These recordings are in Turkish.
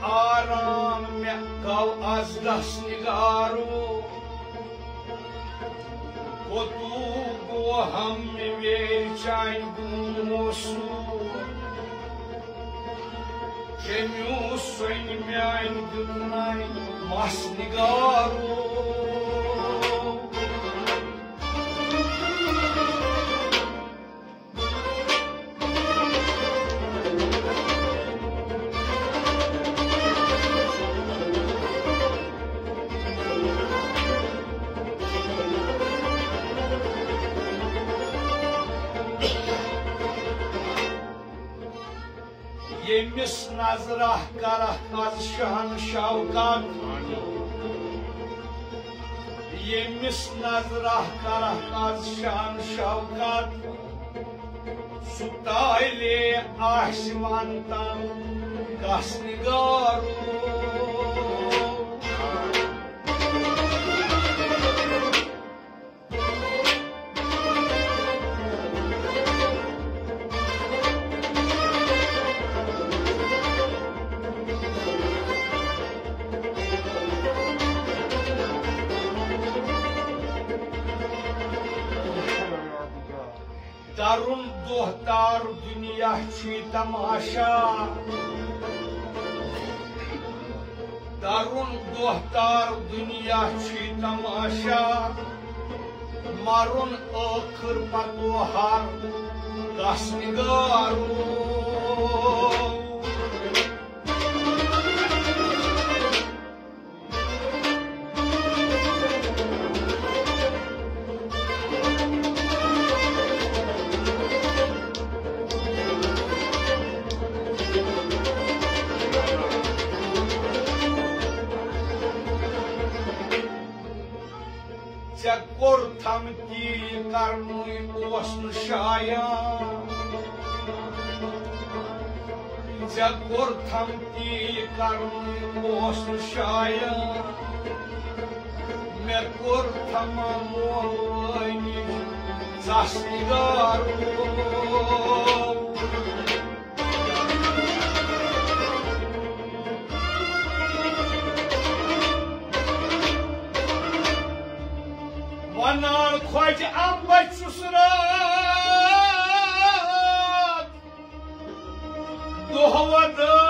Davay aram me kav az dasnigaru Kotu go ham me vechain gumosu. Kemiu soin me ein gunai تمس نظرہ کرہ از شہن شوکان یمس نظرہ کرہ از شہن شوکان ستائلے آسمان تن گسنگارو dohtar dünya çi tamaşa Darun dohtar dünya çi tamaşa Marun akır patuhar kasnigaru Cekor Tam ki karnui osn şaya Mekor tamam olayni zasnigaru Vanar koyca ambaç susurak Duhavadani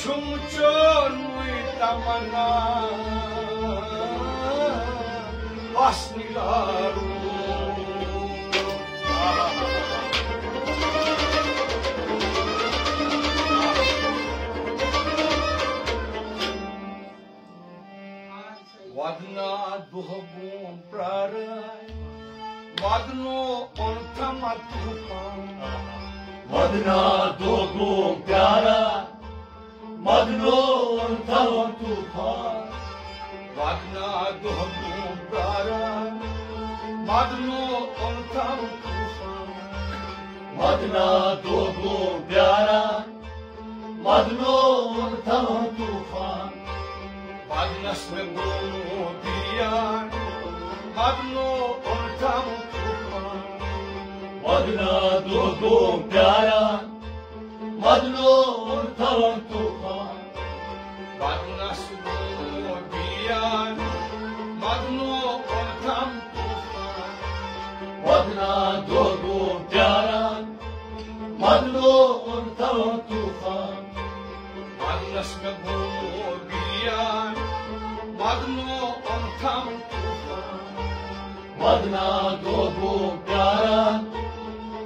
ছুমচন মুই তামানা অশ্লীলার Wadnad buhabun praray Wadno onka matupan Wadnad dogum pyaray مجنون تھو طوفان وقنا دهم باران مجنون تھو طوفان مدنا دهم باران مجنون تھو طوفان مجلس میں گونو دیار مجنون تھو طوفان مدنا دهم باران مجنون تھو طوفان القبوبية مغنون كم مغنى قبوب دارا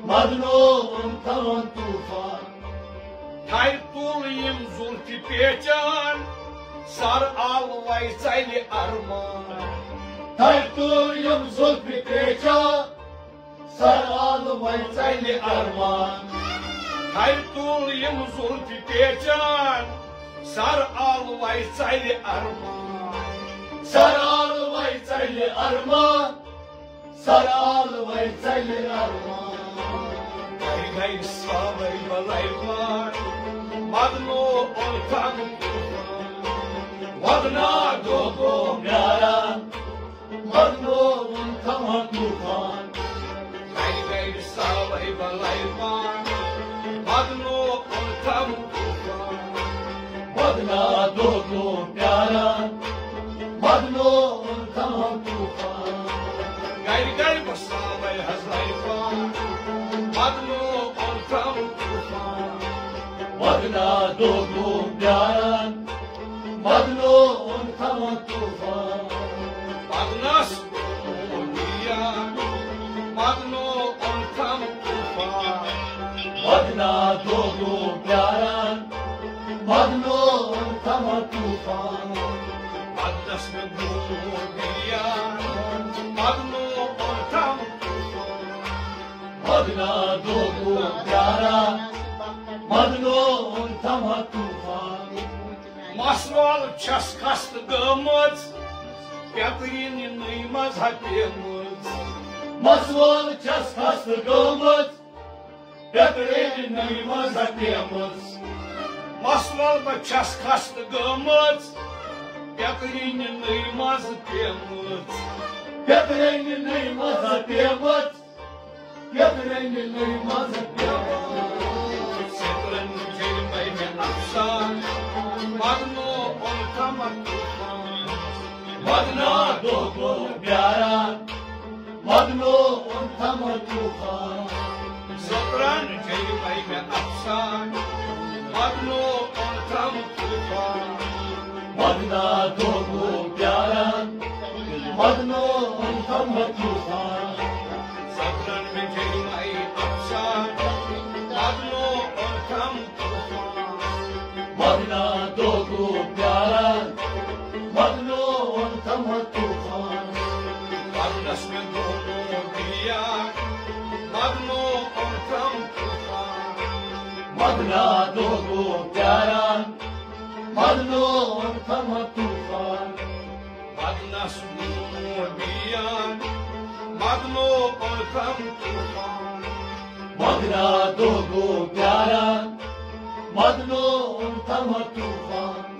مغنون كم طوفان Taytul imzul tipecan Sar alvay sayli arman Taytul imzul tipecan Sar alvay Taytul imzul tipecan Sar ağlay saylı arma Sar ağlay saylı arma Sar ağlay saylı arma Gay sabay balay var Magno oltan Magna dogo yara Magno oltan tufan Gay gay sabay balay var Magno oltan بنا دو پیارا بدلو tama tufan Madnas Odiya Madno ortam Madna dogo pyara Madno tama tufan. Masval ças kastı gımız Pekrini nıymaz hapimiz Masval ças kastı gılmız Bekrenin nıymaz hakimiz Masval ças kastı gımız Pekrini nıymaz hapimiz Bekrenin nıymaz hakimiz Bekrenin nıymaz hakimiz Sekren kelimeyme aksan Madno ortama tufan Madna محمد مختار سبزن میں جلوائی بخشا قابلو اور کم مولا دو کو پیارا مغلو اور کم طوفان قابلس میں دونوں دیا مغلو اور کم طوفان مغلا دو کو پیارا مغلو اور کم طوفان عدنا سنون بيان مغلوب الفم طوفان مغرى دوغو بياران مغلوب الفم طوفان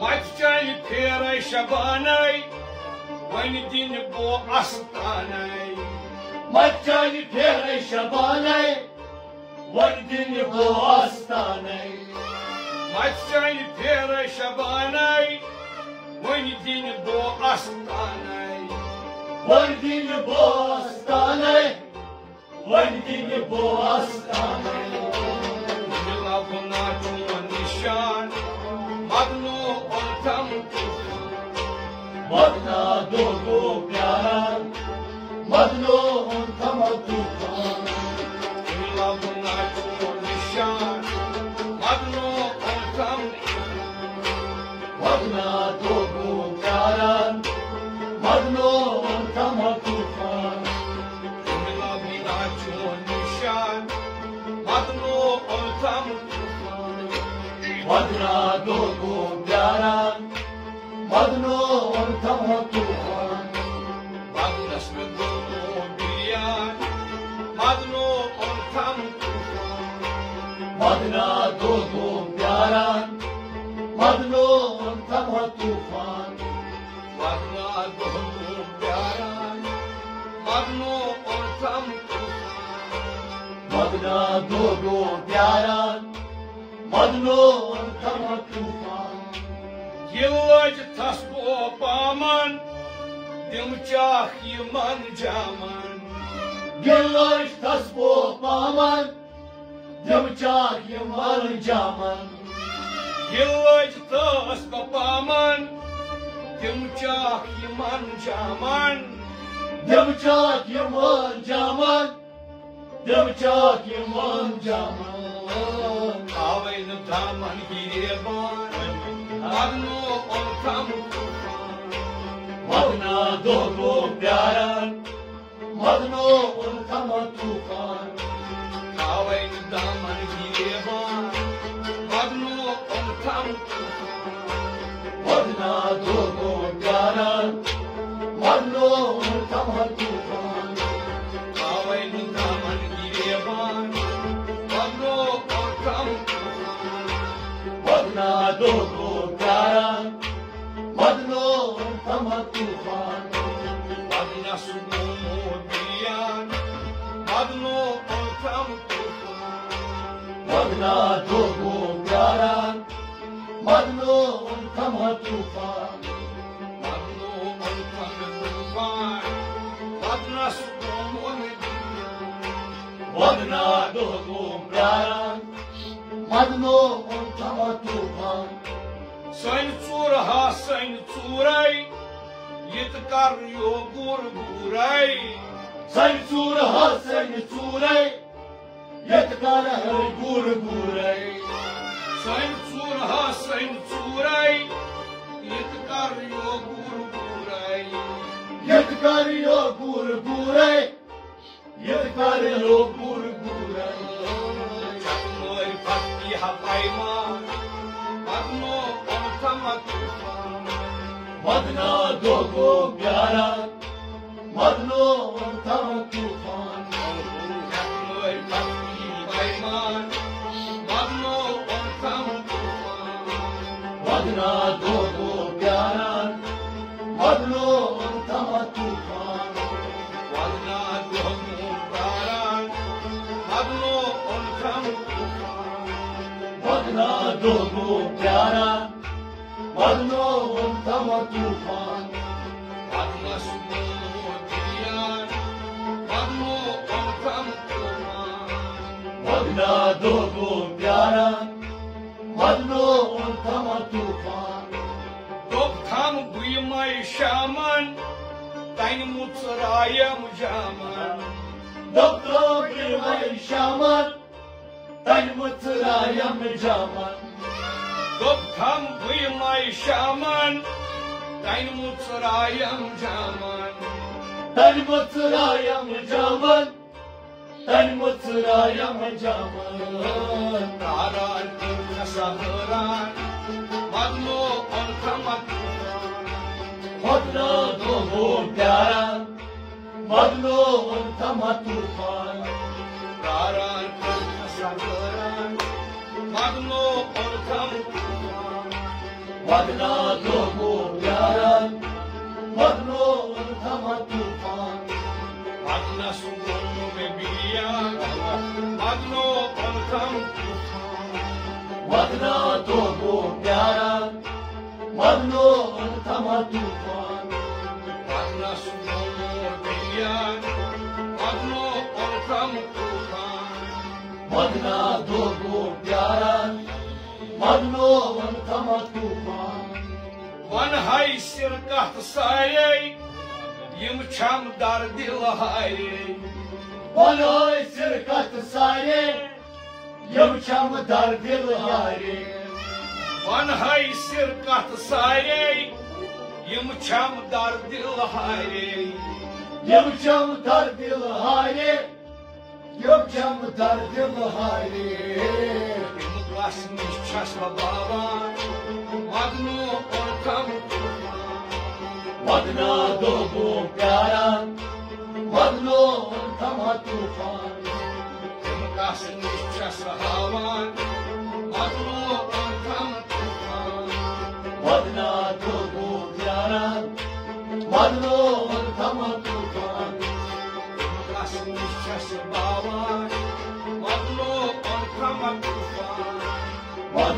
مجتعي بيري شباني وين دين بو أسطاني مجتعي بيري شباني وين دين بو أسطاني مجتعي بيري شباني bu astanay Vardini bu astanay Mila buna çuma nişan. Madno ortam tufan Madna dogo pyara Madno tama طوفان مرنا دونوں پیارا مرنو اور سم مگنا دونوں پیارا مدنو اور سم طوفان یہ تھسکو پامن تم چاہ یمن جامن گلوش تھسکو پامن دم چاہ من جامن گلوش تھسکو پامن Dimcah yıman caman. Demçak yıman caman. Demçak yıman caman. Ağayını daman gireban Madno ortam Madna dogo pyaran Madno tama tufan. Ağayını daman gireban Madno ortam Madna dogo pyaran مغنا دوغو پیاران مغنون کم طوفان بنادهم ران مظلوم تبع طوفان سن صورها سن صوري يتكر يغور غوري سن صورها سن صوري يتكر يغور غوري سن صورها سن صوري يتكر يغور غوري يتكر يغور غوري يتكر يغور غوري مدنا دوغو پیارا مدنو تم طوفان ortama tufan Vadna sumu diyan Madno ortama tufan. Madna dogu yaran Madno ortama tufan Dop tam duymay şaman Tayn mutsrayam jaman. Doktor Grimay Şaman Tay mıtırayam caman Dop tam duymay şaman Tayn mutsrayam jaman Tay mıtırayam caman. Karan kasahran Madno ortama tufan Madna doğu yaran Madno ortama tufan Karan kasahran Madno ortama tufan Madna doğu yaran Madno ortama tufan Madna sumu karan Mahlo tama tufan Agna sumun me biya Agno pantam tufan Wagna tohbo pyara Mahlo tama tufan Agna sumun me biya Agno pantam tufan Wagna piara, pyara Mahlo tama tufan çam dar dil hay Bana sirkat saye Yavçam dar dil yari Van hay sirkat sayay Yim çam dar dil hay Yavçam dar dil hari Yavçam dar dil hari Yim klasmış çasma baba Madno ortam tufan Madna doğu yaran Madno ortama tufan. Yim klasmış çasma havan Madno ortam tufan. Madna doğu yaran Madno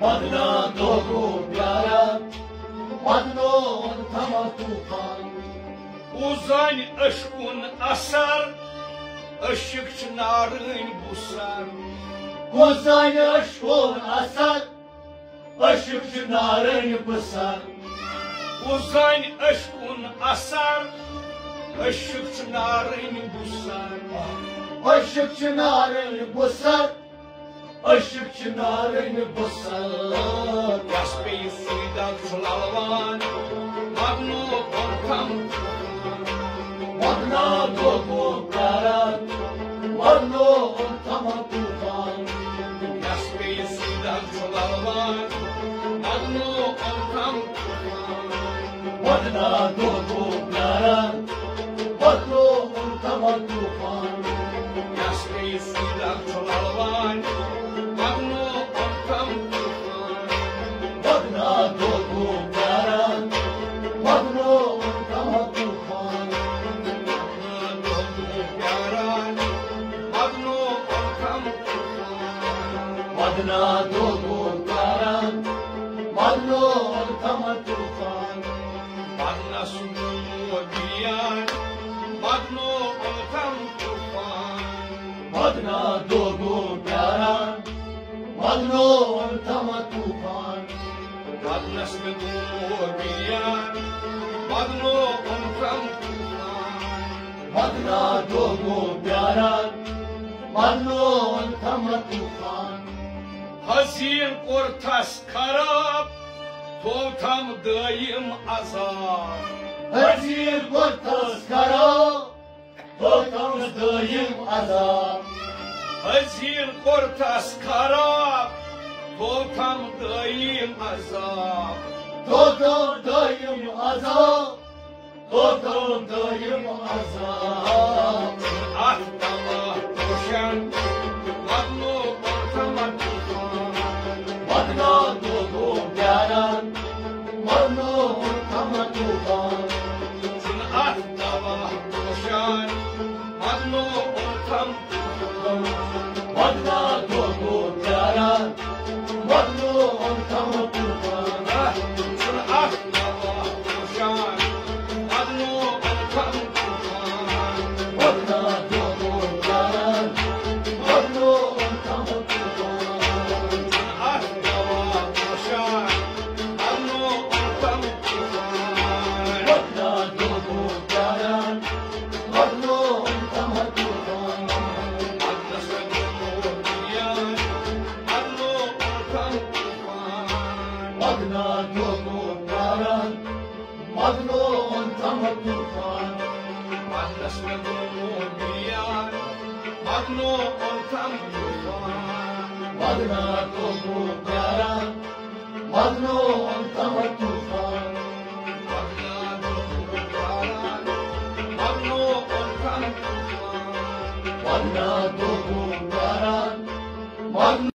Madna doğu yaran Madno ortama tufan Uzan aşkın asar Işık çınarın busar. Kuzayı aşkın asar Aşık çınarın pısar Uzan aşkın asar Işık çınarın busar Işık çınarın bu sar. Işık çınarın bu sar. Yaspey suyda çulalvan. Magno ortam Magna doku karan Magno tama tufan Yaspey suyda çulalvan. Magno ortam Magna doku karan عشقنا نور الكرم مروا كما الطوفان مرنا سمو وبيان مرنا كم طوفان مرنا دوغو بيان مرنا كما طوفان مرنا سمو وبيان مرنا كم طوفان مرنا دوغو بيان مرنا كما طوفان Hazin ortas karab Totam dayım azap Hazir kortas kara Tokamdayım adam Hazin ortas karab Totam dayım azap Tokamdayım azam Tokamdayım azam Ah dama koşan move on. Adonai.